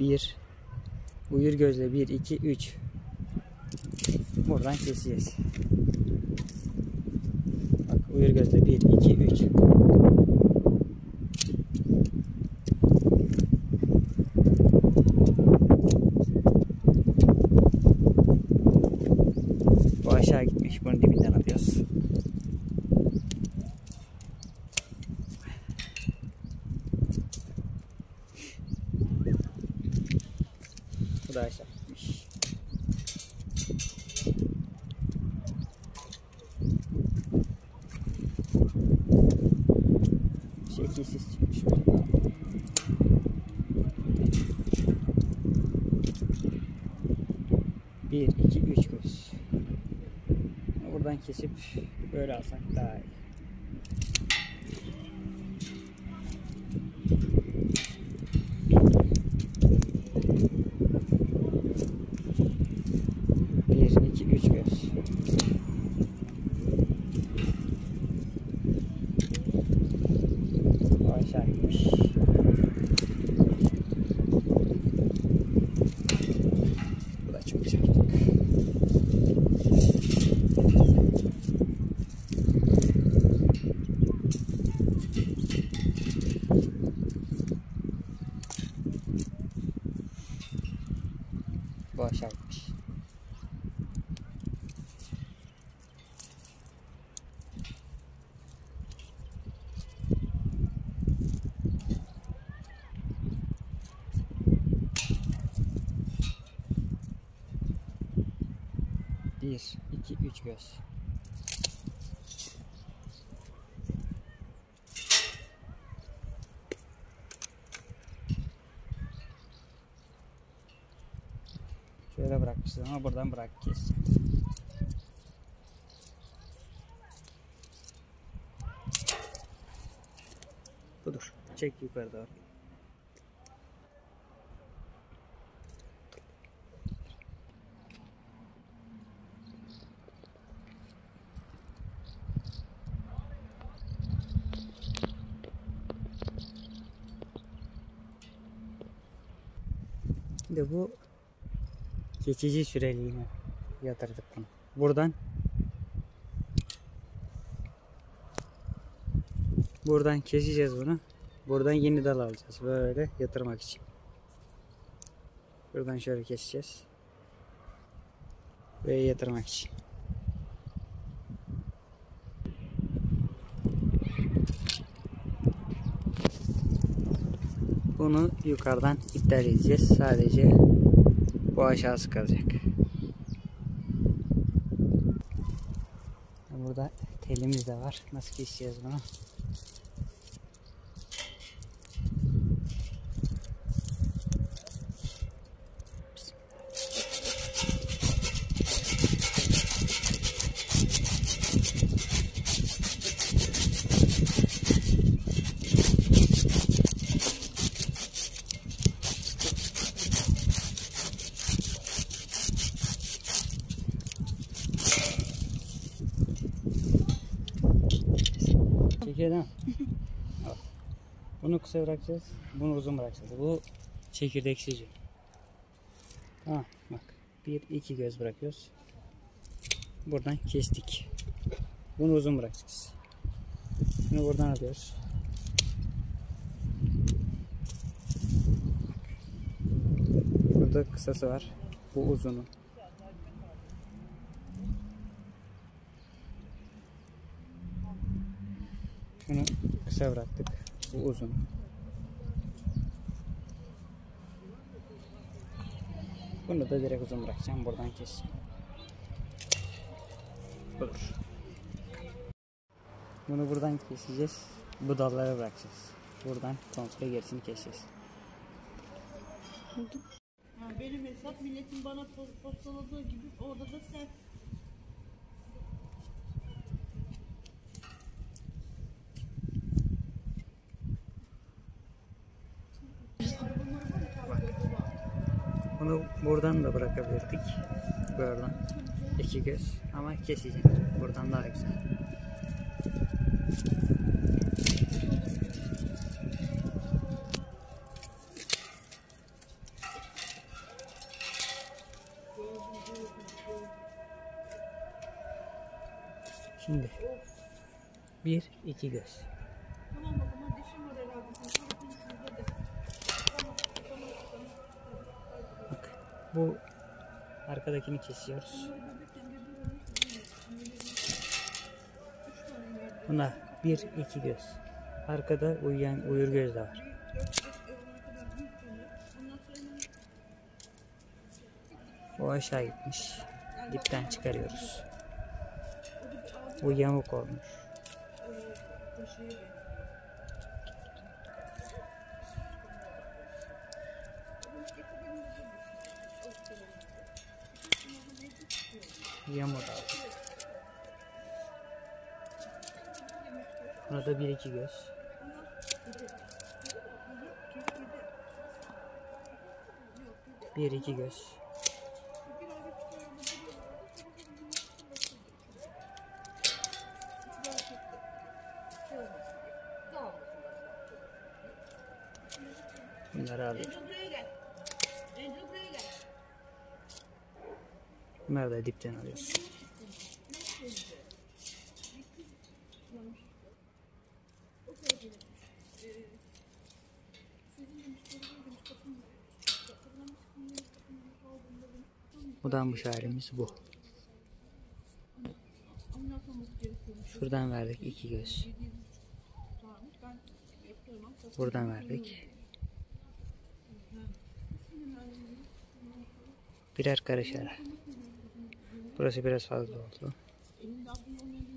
1 Buyur gözle. 1 2 3 Buradan keseceğiz. Bak uyur gözle. 1 2 3 Bu aşağı gitmiş. Bunun dibinden alıyoruz. Bu da aşağı gitmiş. Şekilsiz çıkmış. Bir, iki, üç göz. Buradan kesip böyle alsak daha iyi. 1, 2, 3 göz. Şöyle bırakmışız ama buradan bırak kes. Budur. Çek yukarı doğru. Şimdi bu geçici süreliğine yatırdık bunu. Buradan buradan keseceğiz bunu. Buradan yeni dal alacağız böyle yatırmak için. Buradan şöyle keseceğiz. Ve yatırmak için. Bunu yukarıdan iptal edeceğiz. Sadece bu aşağısı kalacak. Burada telimiz de var. Nasıl keseceğiz bunu? Çekiyor? Al. Bunu kısa bırakacağız. Bunu uzun bırakacağız. Bu çekirdeksiz. Tamam bak. Bir iki göz bırakıyoruz. Buradan kestik. Bunu uzun bırakacağız. Bunu buradan alıyoruz. Burada kısası var. Bu uzunu. Bunu kısa bıraktık. Bu uzun. Bunu da direkt uzun bırakacağım. Buradan keseceğim. Budur. Bunu buradan keseceğiz. Bu dallara bırakacağız. Buradan komple gerisini keseceğiz. Benim hesap milletin bana po- postaladığı gibi orada da sen. Ama buradan da bırakabilirdik. Buradan. iki göz. Ama keseceğim. Buradan daha güzel. Şimdi bir iki göz. Bu arkadakini kesiyoruz. Buna bir iki göz. Arkada uyuyan uyur göz de var. O aşağı gitmiş. Dipten çıkarıyoruz. Bu yamuk olmuş. Yamuk abi. Buna da bir iki göz. Bir iki göz. Bunları alıyoruz. Bunları da dipten alıyoruz. Budanmış halimiz bu. Şuradan verdik iki göz. Buradan verdik. Birer karışarak. Burası biraz fazla oldu. Elinde aklında olmayan